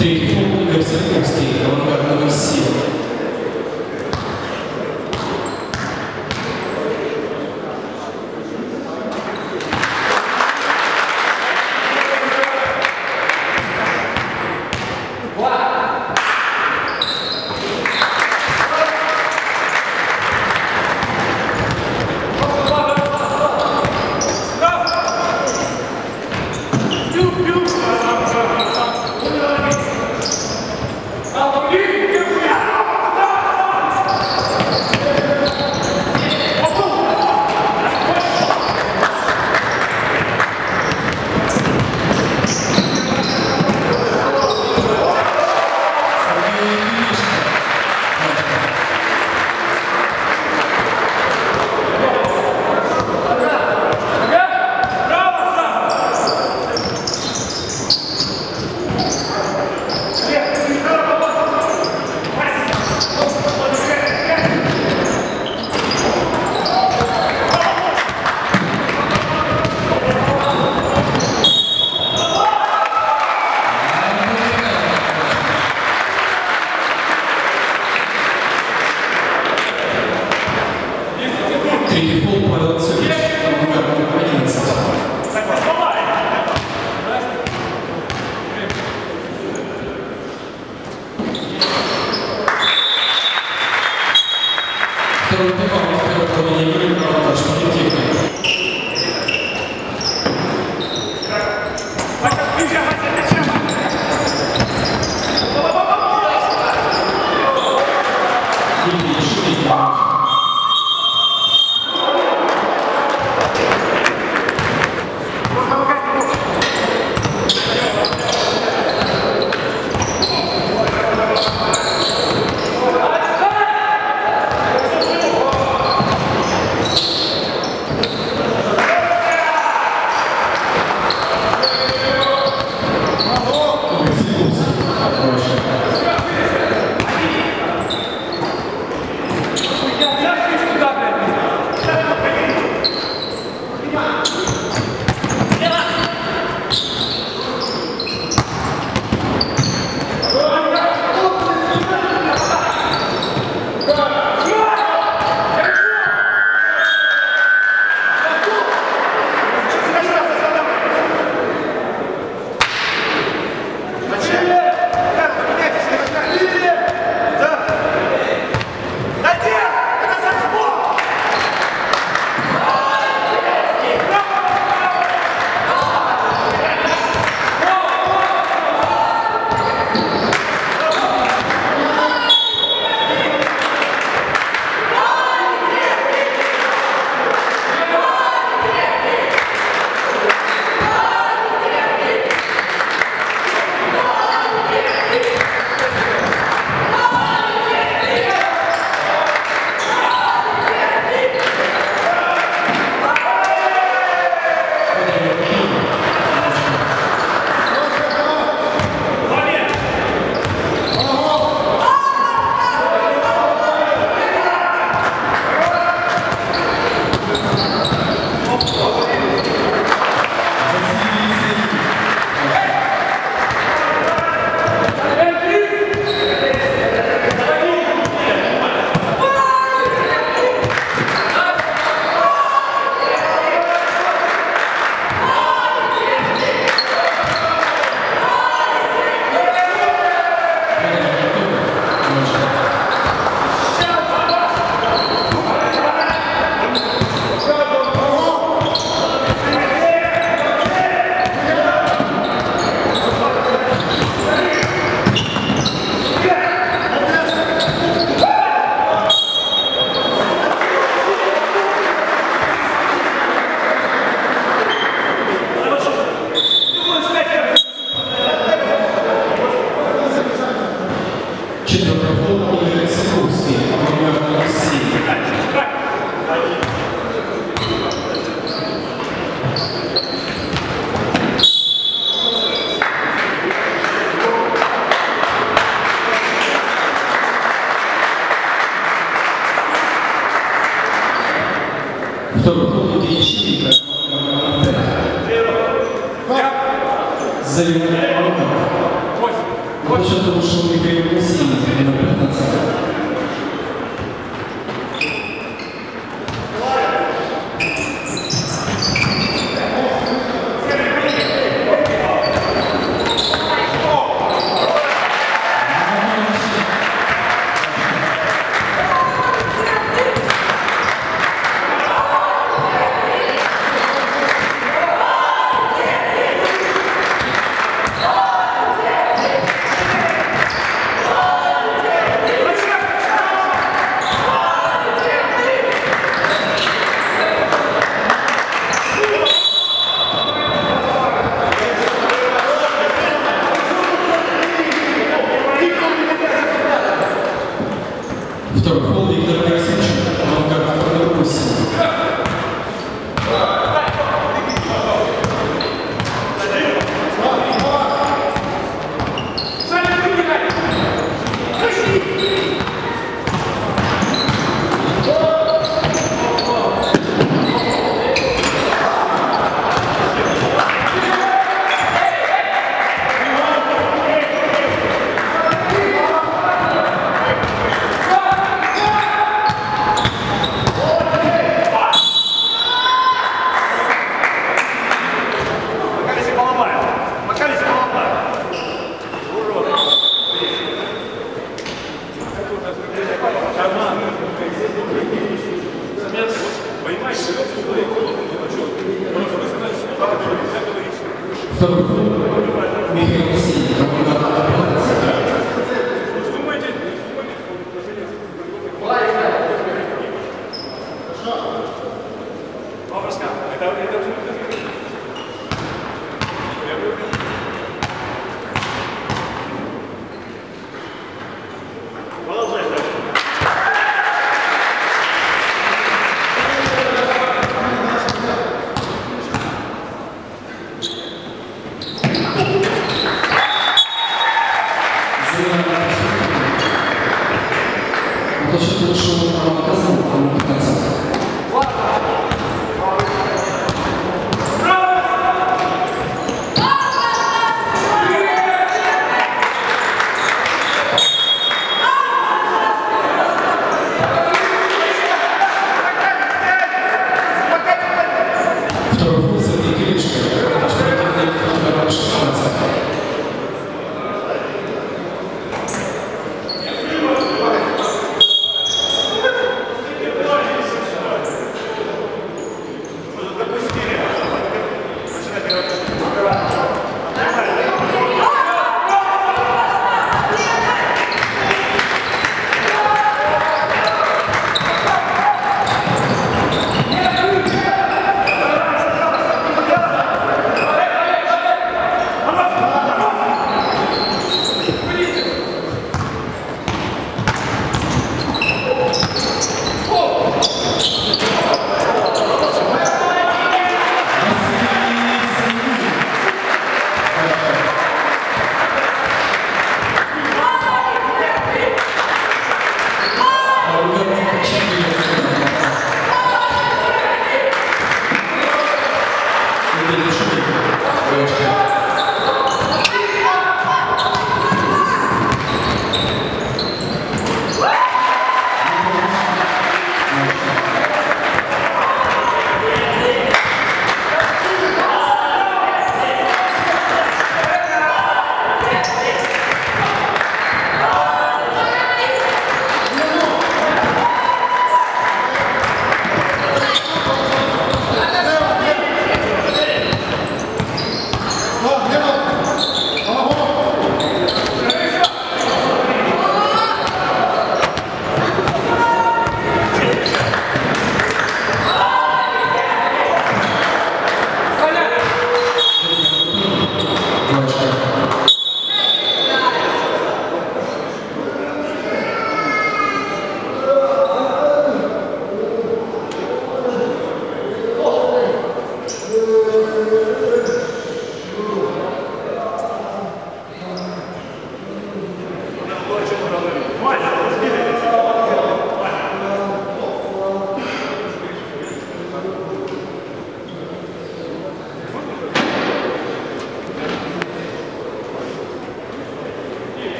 Tem Trick, eu sempre gostei, é um lugar que eu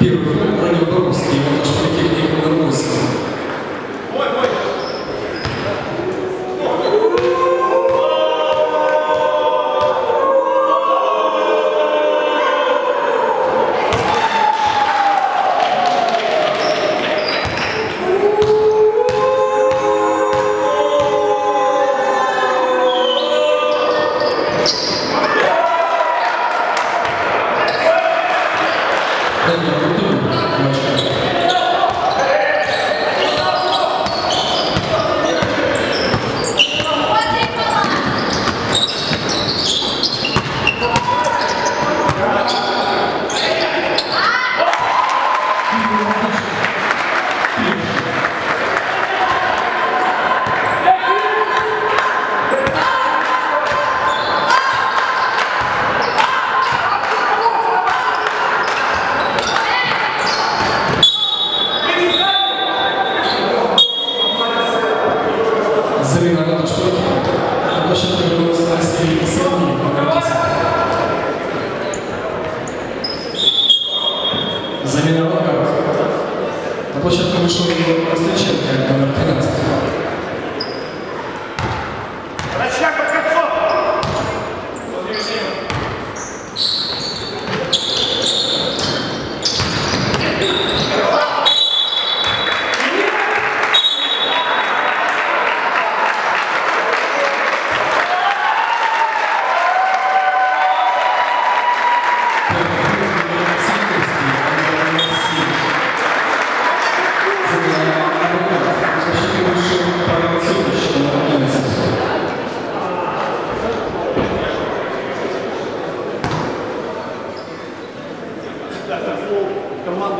Deus.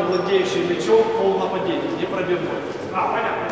не владеющий мячом, пол нападения, не пробивной. А, понятно.